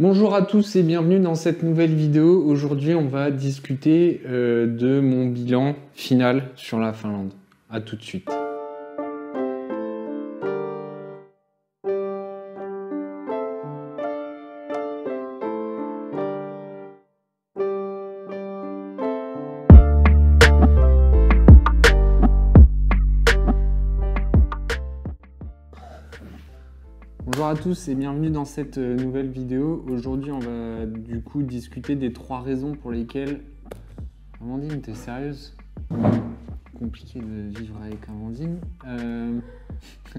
Bonjour à tous et bienvenue dans cette nouvelle vidéo. Aujourd'hui, on va discuter euh, de mon bilan final sur la Finlande. A tout de suite. À tous et bienvenue dans cette euh, nouvelle vidéo. Aujourd'hui, on va du coup discuter des trois raisons pour lesquelles. Amandine, t'es sérieuse? Compliqué de vivre avec Amandine. Euh,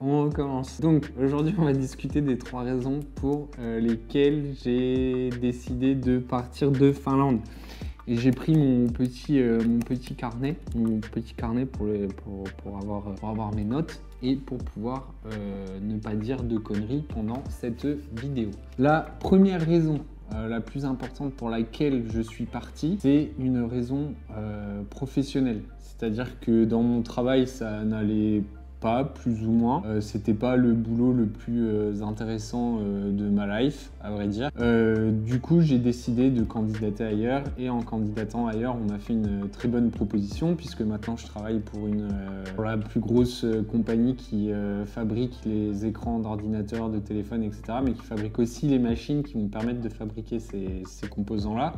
on recommence. Donc aujourd'hui, on va discuter des trois raisons pour euh, lesquelles j'ai décidé de partir de Finlande. Et j'ai pris mon petit, mon petit carnet, mon petit carnet pour, pour, pour, avoir, pour avoir mes notes et pour pouvoir euh, ne pas dire de conneries pendant cette vidéo. La première raison euh, la plus importante pour laquelle je suis parti, c'est une raison euh, professionnelle. C'est-à-dire que dans mon travail, ça n'allait pas, plus ou moins. Euh, c'était pas le boulot le plus euh, intéressant euh, de ma life, à vrai dire. du coup, j'ai décidé de candidater ailleurs et en candidatant ailleurs, on m'a fait une très bonne proposition puisque maintenant je travaille pour, une, pour la plus grosse compagnie qui fabrique les écrans d'ordinateur, de téléphone, etc. mais qui fabrique aussi les machines qui vont permettre de fabriquer ces, ces composants-là.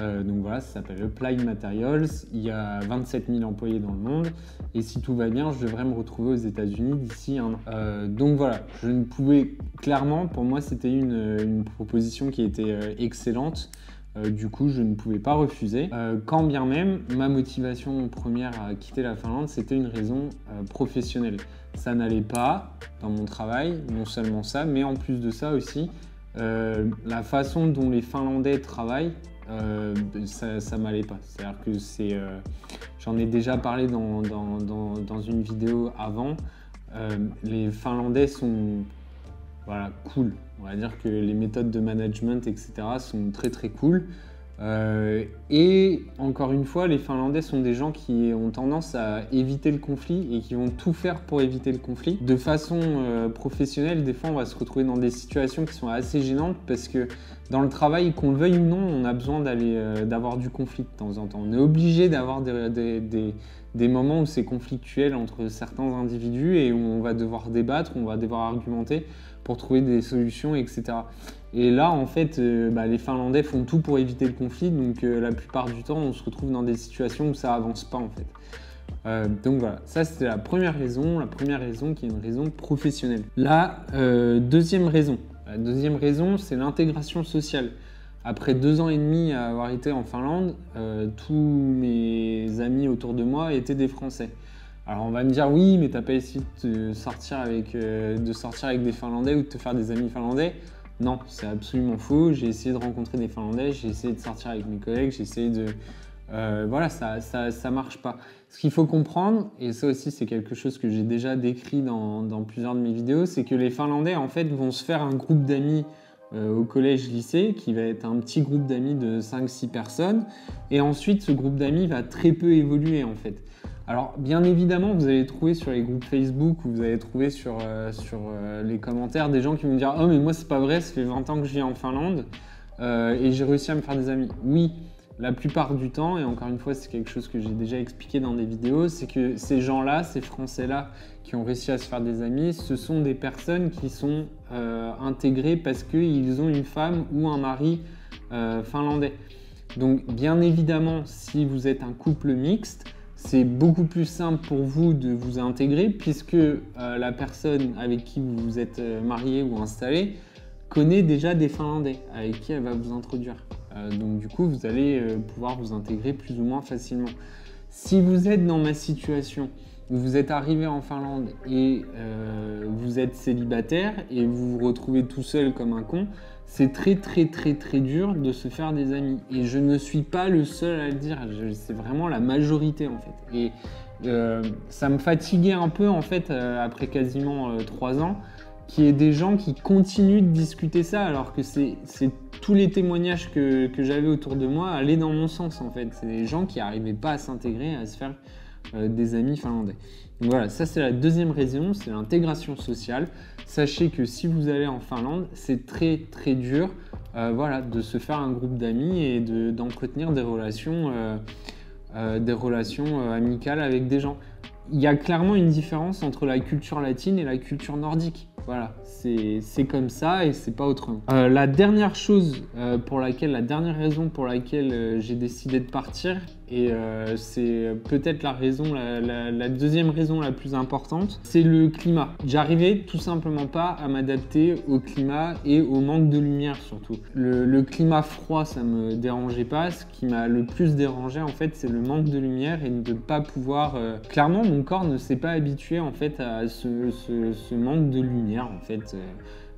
Euh, donc voilà, ça s'appelle Applied Materials. Il y a 27 000 employés dans le monde. Et si tout va bien, je devrais me retrouver aux États-Unis d'ici un an. Euh, donc voilà, je ne pouvais clairement, pour moi, c'était une, proposition qui était euh, excellente. du coup, je ne pouvais pas refuser. quand bien même, ma motivation première à quitter la Finlande, c'était une raison professionnelle. Ça n'allait pas dans mon travail, non seulement ça, mais en plus de ça aussi, la façon dont les Finlandais travaillent euh, ça, m'allait pas. Euh, j'en ai déjà parlé dans, une vidéo avant. Euh, les Finlandais sont voilà, cool. On va dire que les méthodes de management, etc., sont très très cool. Euh, et encore une fois, les Finlandais sont des gens qui ont tendance à éviter le conflit et qui vont tout faire pour éviter le conflit. De façon euh, professionnelle, des fois, on va se retrouver dans des situations qui sont assez gênantes parce que dans le travail, qu'on le veuille ou non, on a besoin euh, d'avoir du conflit de temps en temps. On est obligé d'avoir des, des, moments où c'est conflictuel entre certains individus et où on va devoir débattre, on va devoir argumenter pour trouver des solutions, etc. Et là, en fait, euh, bah, les Finlandais font tout pour éviter le conflit, donc euh, la plupart du temps, on se retrouve dans des situations où ça avance pas, en fait. Euh, donc voilà, ça c'était la première raison, la première raison qui est une raison professionnelle. La deuxième raison, la deuxième raison, c'est l'intégration sociale. Après deux ans et demi à avoir été en Finlande, tous mes amis autour de moi étaient des Français. Alors on va me dire oui, mais t'as pas essayé de sortir avec, de sortir avec des Finlandais ou de te faire des amis finlandais? Non, c'est absolument faux. J'ai essayé de rencontrer des Finlandais, j'ai essayé de sortir avec mes collègues, j'ai essayé de... Euh, voilà, ça, ça, marche pas. Ce qu'il faut comprendre, et ça aussi c'est quelque chose que j'ai déjà décrit dans, plusieurs de mes vidéos, c'est que les Finlandais en fait vont se faire un groupe d'amis euh, au collège-lycée qui va être un petit groupe d'amis de 5-6 personnes, et ensuite ce groupe d'amis va très peu évoluer en fait. Alors, bien évidemment, vous allez trouver sur les groupes Facebook ou vous allez trouver sur, euh, euh, les commentaires des gens qui vont dire Oh, mais moi, c'est pas vrai, ça fait 20 ans que je vis en Finlande euh, et j'ai réussi à me faire des amis. Oui, la plupart du temps, et encore une fois, c'est quelque chose que j'ai déjà expliqué dans des vidéos, c'est que ces gens-là, ces Français-là qui ont réussi à se faire des amis, ce sont des personnes qui sont intégrées parce qu'ils ont une femme ou un mari finlandais. Donc, bien évidemment, si vous êtes un couple mixte, c'est beaucoup plus simple pour vous de vous intégrer puisque euh, la personne avec qui vous vous êtes euh, marié ou installé connaît déjà des Finlandais avec qui elle va vous introduire. Euh, donc du coup, vous allez pouvoir vous intégrer plus ou moins facilement. Si vous êtes dans ma situation où vous êtes arrivé en Finlande et vous êtes célibataire et vous vous retrouvez tout seul comme un con, c'est très très très très dur de se faire des amis. Et je ne suis pas le seul à le dire, c'est vraiment la majorité en fait. Et euh, ça me fatiguait un peu en fait euh, après quasiment euh, trois ans, qu'il y ait des gens qui continuent de discuter ça alors que c'est tous les témoignages que, que j'avais autour de moi allaient dans mon sens en fait. C'est des gens qui n'arrivaient pas à s'intégrer, à se faire des amis finlandais. Donc voilà, ça c'est la deuxième raison, c'est l'intégration sociale. Sachez que si vous allez en Finlande, c'est très très dur voilà, de se faire un groupe d'amis et d'entretenir des relations, des relations amicales avec des gens il y a clairement une différence entre la culture latine et la culture nordique. Voilà, c'est comme ça et c'est pas autrement. Euh, la dernière chose euh, pour laquelle, la dernière raison pour laquelle euh, j'ai décidé de partir, et c'est peut-être la raison, la, deuxième raison la plus importante, c'est le climat. J'arrivais tout simplement pas à m'adapter au climat et au manque de lumière surtout. Le, climat froid, ça me dérangeait pas. Ce qui m'a le plus dérangé en fait, c'est le manque de lumière et de ne pas pouvoir. Clairement, mon corps ne s'est pas habitué en fait à ce manque de lumière en fait. Euh,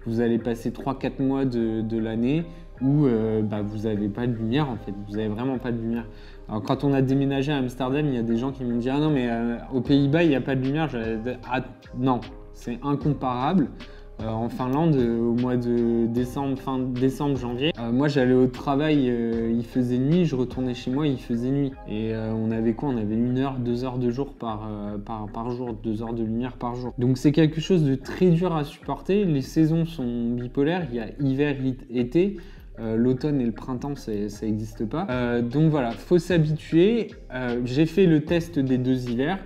vous allez passer 3-4 mois de, l'année où euh, bah, vous n'avez pas de lumière en fait, vous n'avez vraiment pas de lumière. Alors, quand on a déménagé à Amsterdam, il y a des gens qui me disent Ah non, mais euh, aux Pays-Bas, il n'y a pas de lumière. Ah, non, c'est incomparable. Euh, en Finlande au mois de décembre, fin décembre, janvier. Moi j'allais au travail, il faisait nuit, je retournais chez moi, il faisait nuit. Et on avait quoi? On avait une heure, deux heures de jour par, par, par jour, deux heures de lumière par jour. Donc c'est quelque chose de très dur à supporter. Les saisons sont bipolaires, il y a hiver, été. L'automne et le printemps, ça n'existe pas. donc voilà, faut s'habituer. J'ai fait le test des deux hivers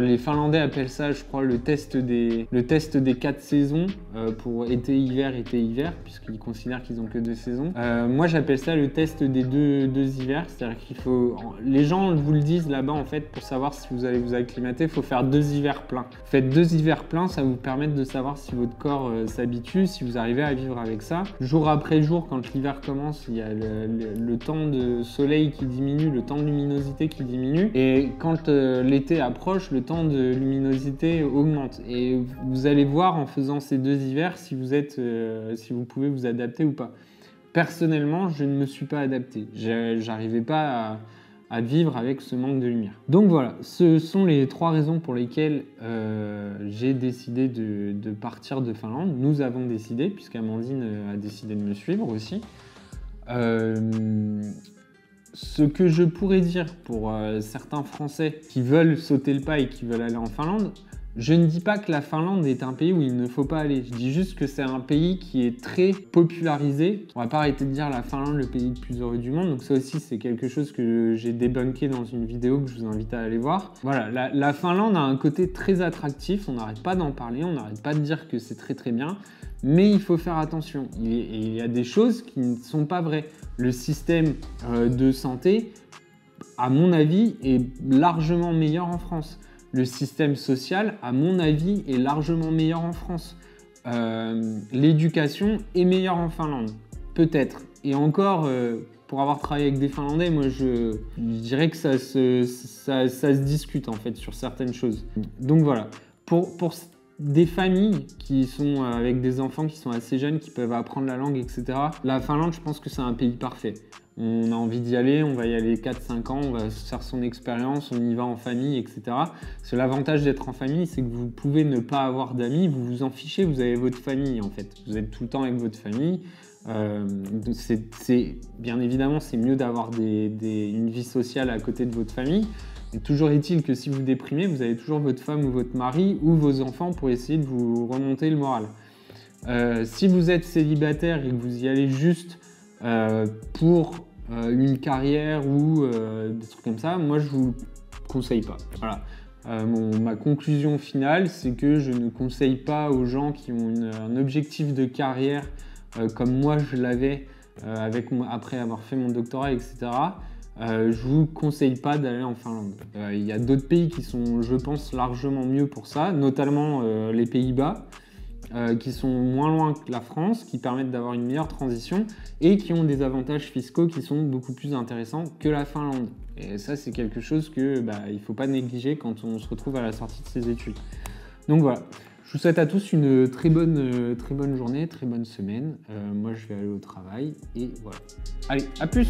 les Finlandais appellent ça, je crois, le test des, le test des quatre saisons euh, pour été-hiver, été-hiver, puisqu'ils considèrent qu'ils ont que deux saisons. Euh, moi, j'appelle ça le test des deux, deux hivers, c'est-à-dire qu'il faut, les gens vous le disent là-bas en fait, pour savoir si vous allez vous acclimater, il faut faire deux hivers pleins. Faites deux hivers pleins, ça vous permettre de savoir si votre corps euh, s'habitue, si vous arrivez à vivre avec ça. Jour après jour, quand l'hiver commence, il y a le, temps de soleil qui diminue, le temps de luminosité qui diminue, et quand l'été approche, le temps de luminosité augmente. Et vous allez voir en faisant ces deux hivers si vous, êtes, euh, si vous pouvez vous adapter ou pas. Personnellement, je ne me suis pas adapté. J'arrivais pas à, vivre avec ce manque de lumière. Donc voilà, ce sont les trois raisons pour lesquelles euh, j'ai décidé de, de, partir de Finlande. Nous avons décidé, puisqu'Amandine a décidé de me suivre aussi. Euh, ce que je pourrais dire pour euh, certains Français qui veulent sauter le pas et qui veulent aller en Finlande, je ne dis pas que la Finlande est un pays où il ne faut pas aller. Je dis juste que c'est un pays qui est très popularisé. On va pas arrêter de dire la Finlande le pays le plus heureux du monde. Donc ça aussi c'est quelque chose que j'ai débunké dans une vidéo que je vous invite à aller voir. Voilà, la, la Finlande a un côté très attractif. On n'arrête pas d'en parler. On n'arrête pas de dire que c'est très très bien. Mais il faut faire attention. Il y a des choses qui ne sont pas vraies. Le système euh, de santé, à mon avis, est largement meilleur en France. Le système social, à mon avis, est largement meilleur en France. Euh, l'éducation est meilleure en Finlande. Peut-être. Et encore, euh, pour avoir travaillé avec des Finlandais, moi je, dirais que ça se, ça, se, discute en fait sur certaines choses. Donc voilà. Pour, pour des familles qui sont euh, avec des enfants qui sont assez jeunes, qui peuvent apprendre la langue, etc. La Finlande, je pense que c'est un pays parfait. On a envie d'y aller, on va y aller 4-5 ans, on va faire son expérience, on y va en famille, etc. Parce l'avantage d'être en famille, c'est que vous pouvez ne pas avoir d'amis, vous vous en fichez, vous avez votre famille en fait. Vous êtes tout le temps avec votre famille. Euh, c'est, bien évidemment, c'est mieux d'avoir une vie sociale à côté de votre famille, toujours est-il que si vous déprimez, vous avez toujours votre femme ou votre mari ou vos enfants pour essayer de vous remonter le moral. Euh, si vous êtes célibataire et que vous y allez juste euh, pour euh, une carrière ou des trucs comme ça, moi je vous conseille pas. Voilà. ma conclusion finale, c'est que je ne conseille pas aux gens qui ont un objectif de carrière comme moi je l'avais après avoir fait mon doctorat, etc euh, je vous conseille pas d'aller en Finlande. Euh, il y a d'autres pays qui sont, je pense, largement mieux pour ça, notamment euh, les Pays-Bas, euh, qui sont moins loin que la France, qui permettent d'avoir une meilleure transition et qui ont des avantages fiscaux qui sont beaucoup plus intéressants que la Finlande. Et ça, c'est quelque chose que bah, il faut pas négliger quand on se retrouve à la sortie de ses études. Donc voilà. Je vous souhaite à tous une très bonne, très bonne journée, très bonne semaine. moi, je vais aller au travail et voilà. Allez, à plus.